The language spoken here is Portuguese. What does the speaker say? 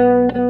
Música